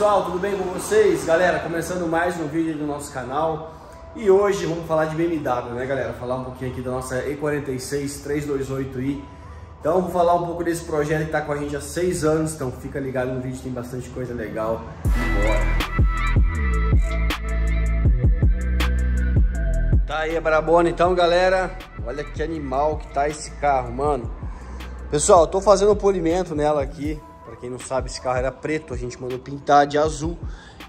Pessoal, tudo bem com vocês? Galera, começando mais um vídeo do nosso canal. E hoje vamos falar de BMW, né galera? Falar um pouquinho aqui da nossa E46 328i Então vamos falar um pouco desse projeto que está com a gente há seis anos, então fica ligado no vídeo, tem bastante coisa legal. Bora! Tá aí a Brabona então galera, olha que animal que tá esse carro, mano. Pessoal, tô fazendo o polimento nela aqui quem não sabe, esse carro era preto, a gente mandou pintar de azul.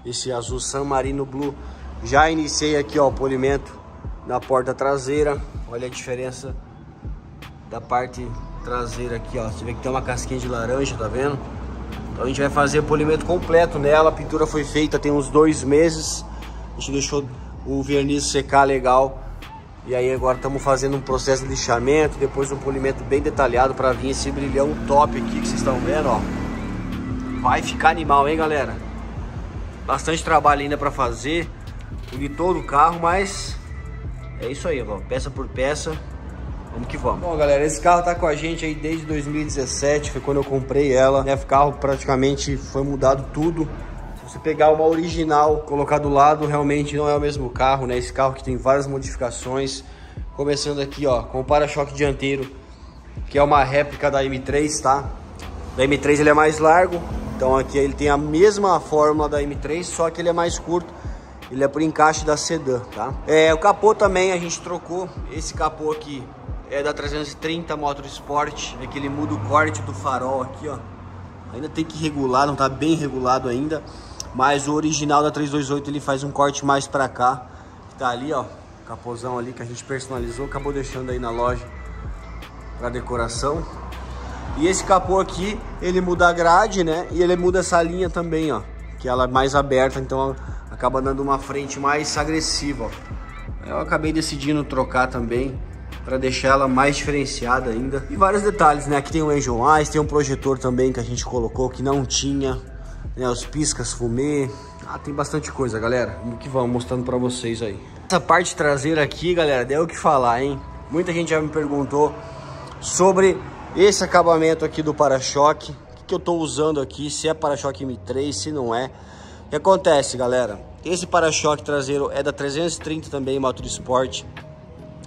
Esse azul San Marino Blue. Já iniciei aqui, ó, o polimento na porta traseira. Olha a diferença da parte traseira aqui, ó. Você vê que tem uma casquinha de laranja, tá vendo? Então a gente vai fazer polimento completo nela. A pintura foi feita tem uns dois meses. A gente deixou o verniz secar legal. E aí agora estamos fazendo um processo de lixamento, depois um polimento bem detalhado para vir esse brilhão top aqui que vocês estão vendo, ó. Vai ficar animal, hein, galera? Bastante trabalho ainda para fazer. Polir todo o carro, mas é isso aí, ó. Peça por peça. Vamos que vamos. Bom, galera, esse carro tá com a gente aí desde 2017. Foi quando eu comprei ela. Né? O carro praticamente foi mudado tudo. Se você pegar uma original, colocar do lado, realmente não é o mesmo carro, né? Esse carro que tem várias modificações. Começando aqui, ó, com o para-choque dianteiro, que é uma réplica da M3, tá? Da M3 ele é mais largo, então aqui ele tem a mesma fórmula da M3, só que ele é mais curto. Ele é por encaixe da sedã, tá? É, o capô também a gente trocou. Esse capô aqui é da 330 Motorsport. É que ele muda o corte do farol aqui, ó. Ainda tem que regular, não tá bem regulado ainda. Mas o original da 328 ele faz um corte mais pra cá. tá ali, ó. Capozão ali que a gente personalizou. Acabou deixando aí na loja pra decoração. E esse capô aqui, ele muda a grade, né? E ele muda essa linha também, ó. Que ela é mais aberta, então acaba dando uma frente mais agressiva, ó. Eu acabei decidindo trocar também para deixar ela mais diferenciada ainda. E vários detalhes, né? Aqui tem o Engine Eyes, tem um projetor também que a gente colocou que não tinha. Né? Os piscas fumê. Ah, tem bastante coisa, galera. Vamos que vamos, mostrando para vocês aí. Essa parte traseira aqui, galera, deu o que falar, hein? Muita gente já me perguntou sobre esse acabamento aqui do para-choque, o que eu estou usando aqui, se é para-choque M3, se não é. O que acontece, galera? Esse para-choque traseiro é da 330 também, Motor Sport.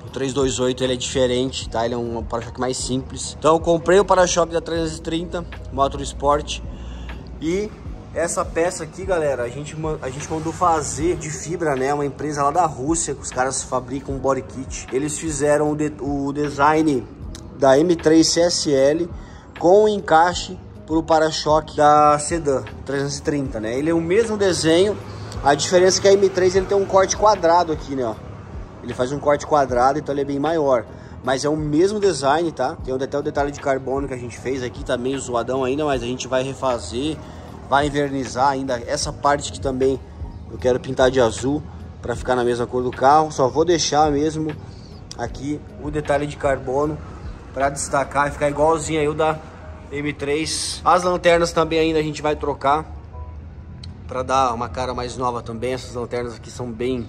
O 328 ele é diferente, tá? Ele é um para-choque mais simples. Então eu comprei o para-choque da 330 Motor Sport e essa peça aqui, galera, a gente, a gente mandou fazer de fibra, né? Uma empresa lá da Rússia, que os caras fabricam um body kit. Eles fizeram o, de, o design da M3 CSL com o encaixe para o para-choque da Sedan 330, né? Ele é o mesmo desenho, a diferença é que a M3 ele tem um corte quadrado aqui, né? Ó. Ele faz um corte quadrado, então ele é bem maior. Mas é o mesmo design, tá? Tem até o detalhe de carbono que a gente fez aqui, tá meio zoadão ainda, mas a gente vai refazer, vai invernizar ainda essa parte que também eu quero pintar de azul para ficar na mesma cor do carro. Só vou deixar mesmo aqui o detalhe de carbono para destacar e ficar igualzinho aí o da M3. As lanternas também ainda a gente vai trocar para dar uma cara mais nova também. Essas lanternas aqui são bem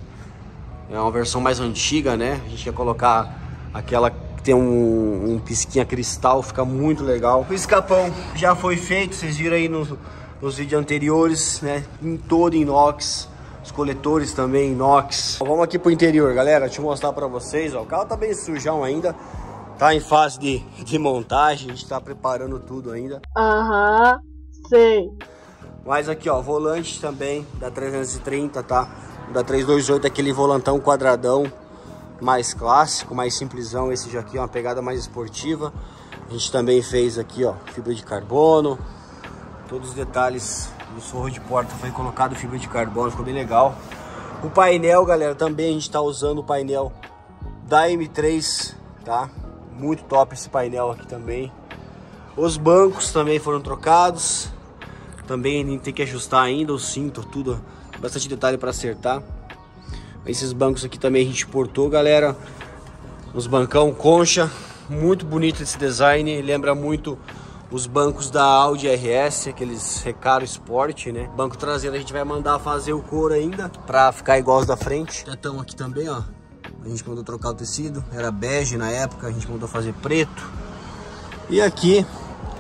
é uma versão mais antiga, né? A gente quer colocar aquela que tem um, um pisquinha cristal, fica muito legal. O escapão já foi feito, vocês viram aí nos, nos vídeos anteriores, né? Em todo inox. Os coletores também inox. Vamos aqui pro interior, galera. Deixa eu mostrar para vocês. Ó. O carro tá bem sujão ainda. Tá em fase de, de montagem, a gente tá preparando tudo ainda. Aham, uhum, sei. Mas aqui, ó, volante também da 330, tá? Da 328, aquele volantão quadradão mais clássico, mais simplesão. Esse já aqui é uma pegada mais esportiva. A gente também fez aqui, ó, fibra de carbono. Todos os detalhes do forro de porta foi colocado fibra de carbono, ficou bem legal. O painel, galera, também a gente tá usando o painel da M3, tá? Muito top esse painel aqui também. Os bancos também foram trocados. Também tem que ajustar ainda o cinto, tudo. Bastante detalhe para acertar. Esses bancos aqui também a gente portou, galera. Os bancão concha. Muito bonito esse design. Lembra muito os bancos da Audi RS, aqueles Recaro Sport, né? Banco traseiro a gente vai mandar fazer o couro ainda, pra ficar igual os da frente. Tetão aqui também, ó. A gente mandou trocar o tecido, era bege na época, a gente mandou fazer preto. E aqui,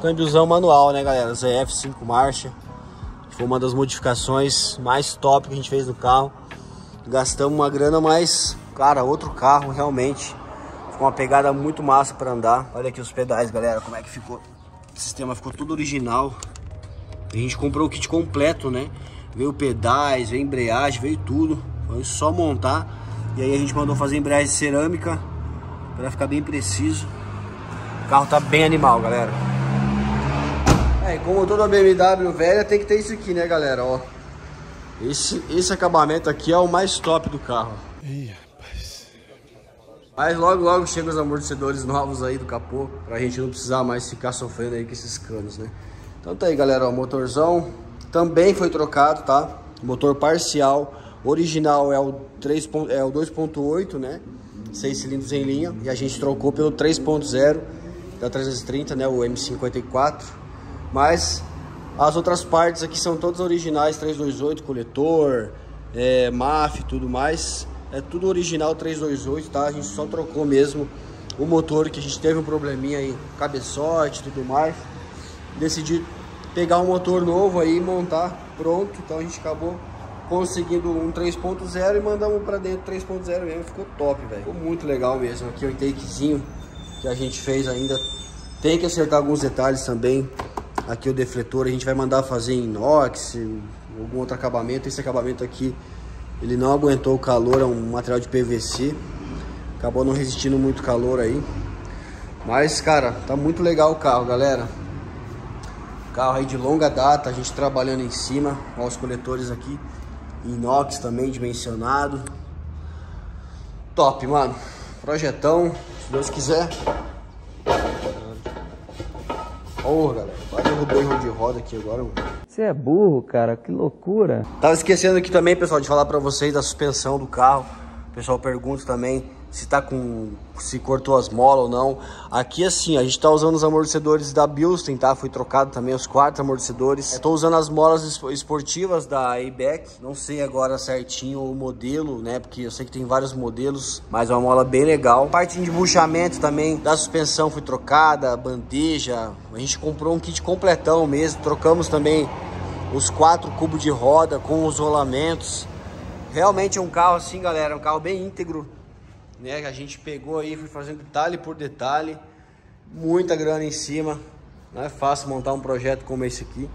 câmbiozão manual, né, galera? ZF 5 marcha. Foi uma das modificações mais top que a gente fez no carro. Gastamos uma grana, mas, cara, outro carro realmente. Ficou uma pegada muito massa para andar. Olha aqui os pedais, galera, como é que ficou. O sistema ficou tudo original. A gente comprou o kit completo, né? Veio pedais, veio embreagem, veio tudo. Foi só montar. E aí a gente mandou fazer embreagem cerâmica para ficar bem preciso. O carro tá bem animal, galera. É, como toda BMW velha, tem que ter isso aqui, né, galera? Ó, esse, esse acabamento aqui é o mais top do carro. Ih, rapaz. Mas logo, logo chegam os amortecedores novos aí do capô, pra gente não precisar mais ficar sofrendo aí com esses canos, né? Então tá aí, galera, ó, o motorzão também foi trocado, tá? Motor parcial, original é o 3. é o 2.8, né? 6 cilindros em linha e a gente trocou pelo 3.0 da 330, né, o M54. Mas as outras partes aqui são todas originais, 328, coletor, é, MAF tudo mais. É tudo original 328, tá? A gente só trocou mesmo o motor que a gente teve um probleminha aí, cabeçote tudo mais. Decidi pegar um motor novo aí, montar pronto. Então a gente acabou conseguindo um 3.0 e mandamos para dentro 3.0 mesmo. Ficou top, velho. Ficou muito legal mesmo. Aqui o takezinho que a gente fez ainda. Tem que acertar alguns detalhes também. Aqui o defletor a gente vai mandar fazer em inox, algum outro acabamento. Esse acabamento aqui, ele não aguentou o calor, é um material de PVC. Acabou não resistindo muito calor aí. Mas, cara, tá muito legal o carro, galera. Carro aí de longa data, a gente trabalhando em cima. Olha os coletores aqui. Inox também dimensionado. Top, mano. Projetão, se Deus quiser. Oh, galera, quase derrubei o de roda aqui agora, mano. Você é burro, cara, que loucura. Tava esquecendo aqui também, pessoal, de falar pra vocês da suspensão do carro. O pessoal pergunta também se tá com se cortou as molas ou não. Aqui assim, a gente tá usando os amortecedores da Bilstein, tá? Foi trocado também os quatro amortecedores. Estou usando as molas esportivas da ABEC. Não sei agora certinho o modelo, né? Porque eu sei que tem vários modelos, mas é uma mola bem legal. Parte de embuchamento também da suspensão foi trocada, bandeja. A gente comprou um kit completão mesmo. Trocamos também os quatro cubos de roda com os rolamentos. Realmente é um carro assim, galera, um carro bem íntegro né? A gente pegou aí, foi fazendo detalhe por detalhe, muita grana em cima. Não é fácil montar um projeto como esse aqui.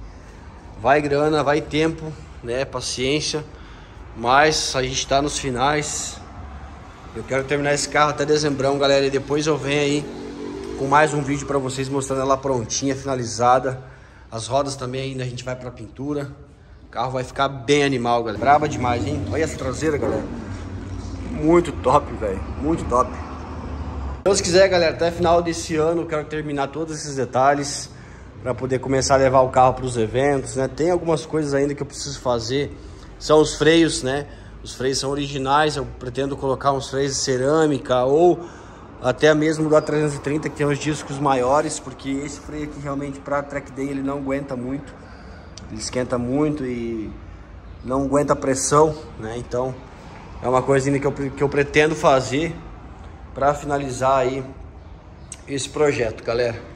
Vai grana, vai tempo, né? Paciência. Mas a gente está nos finais. Eu quero terminar esse carro até dezembrão, galera. E depois eu venho aí com mais um vídeo para vocês mostrando ela prontinha, finalizada. As rodas também ainda a gente vai para pintura. O carro vai ficar bem animal, galera. Braba demais, hein? Olha essa traseira, galera muito top, velho. Muito top. Se Deus quiser, galera, até final desse ano eu quero terminar todos esses detalhes para poder começar a levar o carro para os eventos, né? Tem algumas coisas ainda que eu preciso fazer. São os freios, né? Os freios são originais, eu pretendo colocar uns freios de cerâmica ou até mesmo do A330 que tem os discos maiores, porque esse freio aqui realmente para track day ele não aguenta muito. Ele esquenta muito e não aguenta pressão, né? Então, é uma coisa ainda que eu, que eu pretendo fazer para finalizar aí esse projeto, galera.